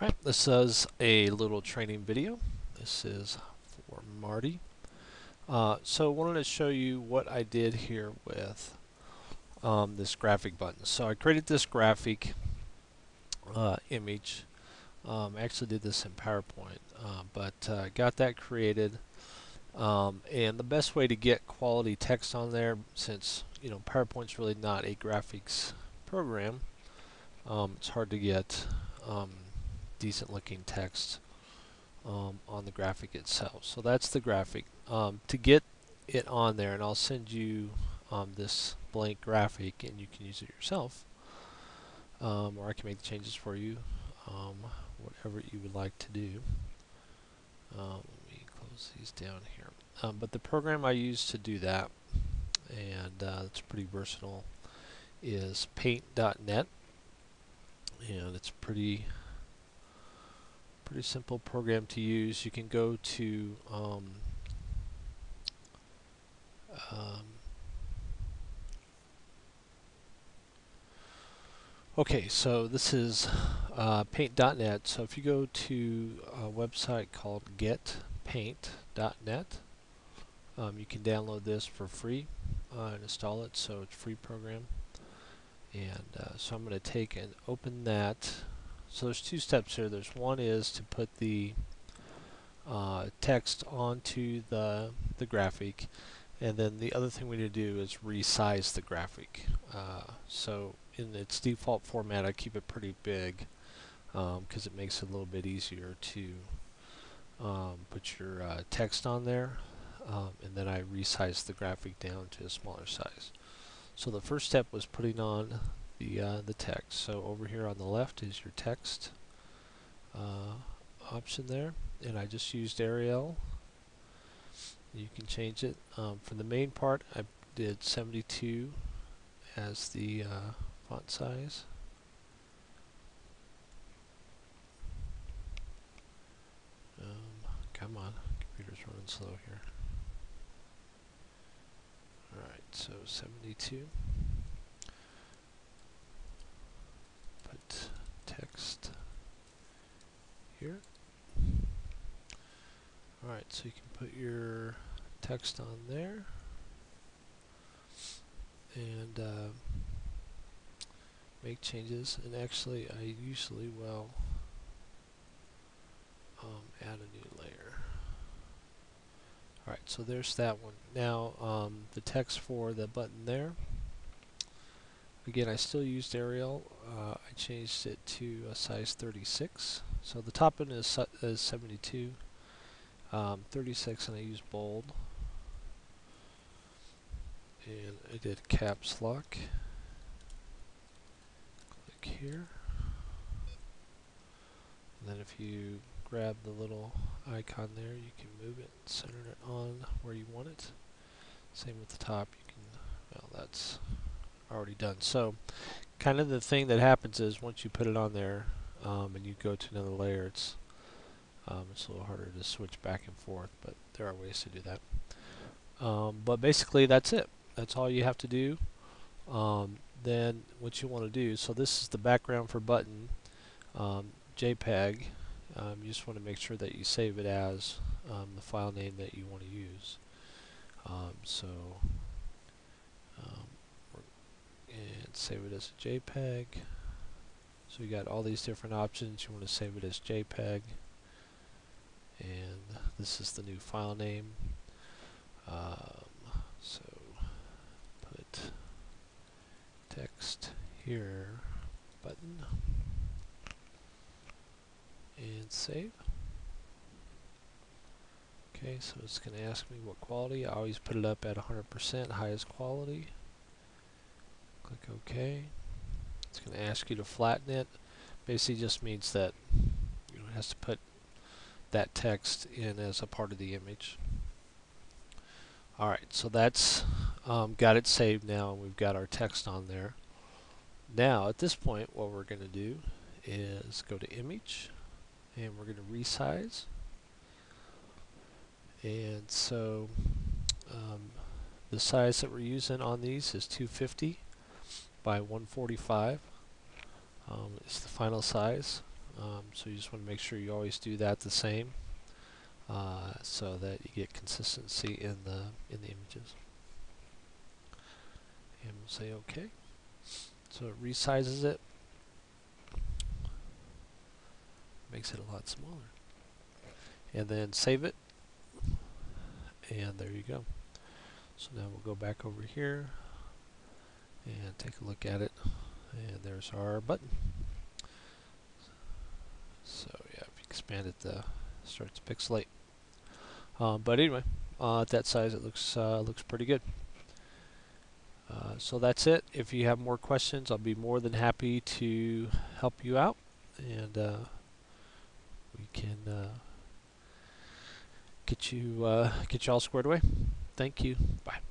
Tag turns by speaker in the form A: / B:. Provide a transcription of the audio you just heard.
A: Alright, this is a little training video. This is for Marty. Uh, so I wanted to show you what I did here with um, this graphic button. So I created this graphic uh, image. Um, actually did this in PowerPoint, uh, but uh, got that created. Um, and the best way to get quality text on there, since you know PowerPoint's really not a graphics program, um, it's hard to get um, decent looking text um, on the graphic itself. So that's the graphic. Um, to get it on there, and I'll send you um, this blank graphic and you can use it yourself. Um, or I can make the changes for you, um, whatever you would like to do. Let me close these down here. but the program I use to do that, and uh, it's pretty versatile, is paint.net and it's pretty pretty simple program to use. You can go to um, um, okay, so this is uh, paint.net. So if you go to a website called getpaint.net, um, you can download this for free uh, and install it. So it's a free program. And uh, so I'm going to take and open that so there's two steps here. There's one is to put the uh, text onto the the graphic, and then the other thing we need to do is resize the graphic. Uh, so in its default format, I keep it pretty big because um, it makes it a little bit easier to um, put your uh, text on there, um, and then I resize the graphic down to a smaller size. So the first step was putting on the uh, the text. So over here on the left is your text uh, option there, and I just used Arial. You can change it. Um, for the main part, I did 72 as the uh, font size. Um, come on, computer's running slow here. Alright, so 72. Text here. Alright, so you can put your text on there and uh, make changes and actually I usually will um, add a new layer. Alright, so there's that one. Now um, the text for the button there Again, I still used Arial. Uh, I changed it to a size 36. So the top end is, is 72. Um, 36 and I used bold. And I did caps lock. Click here. And then if you grab the little icon there, you can move it and center it on where you want it. Same with the top. You can, well, that's already done. So kind of the thing that happens is once you put it on there um, and you go to another layer, it's um, it's a little harder to switch back and forth, but there are ways to do that. Um, but basically that's it. That's all you have to do. Um, then what you want to do, so this is the background for button um, JPEG. Um, you just want to make sure that you save it as the file name that you want to use. so and save it as a JPEG. So you got all these different options. You want to save it as JPEG. And this is the new file name. Um, so put text here button and save. Okay, so it's going to ask me what quality. I always put it up at 100% highest quality. Click OK. It's going to ask you to flatten it. Basically just means that you know, it has to put that text in as a part of the image. Alright, so that's um, got it saved now and we've got our text on there. Now at this point what we're going to do is go to image and we're going to resize and so um, the size that we're using on these is 250 by 145 um, is the final size. Um, so you just want to make sure you always do that the same uh, so that you get consistency in the in the images. And we'll say OK. So it resizes it, makes it a lot smaller. And then save it, and there you go. So now we'll go back over here and take a look at it, and there's our button. So yeah, if you expand it, the starts to pixelate. Um, but anyway, uh, at that size, it looks uh, looks pretty good. Uh, so that's it. If you have more questions, I'll be more than happy to help you out, and uh, we can uh, get you uh, get you all squared away. Thank you. Bye.